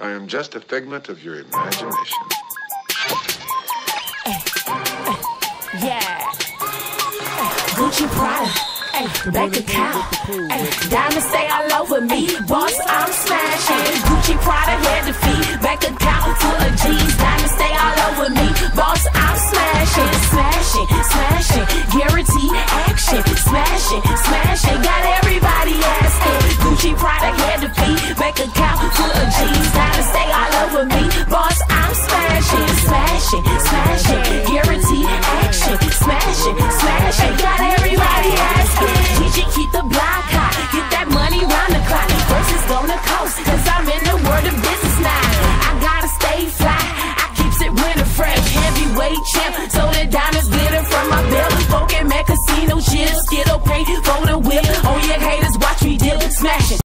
I am just a figment of your imagination. Ay, ay, yeah. Ay, Gucci Prada, bank account, diamonds stay all over me. Boss, I'm smashing. Gucci Prada head to feet, bank account full of G's, diamonds stay all over me. Boss, I'm smashing, smashing, smashing. Guarantee action. passion, guarantee action. Got everybody asking. Keep the block hot, get that money round the clock. I'm in the world of business now. I gotta stay fly, I it winter fresh. Heavyweight champ, so the diamonds glitter from my casino chips, paint, for the whip. Oh yeah.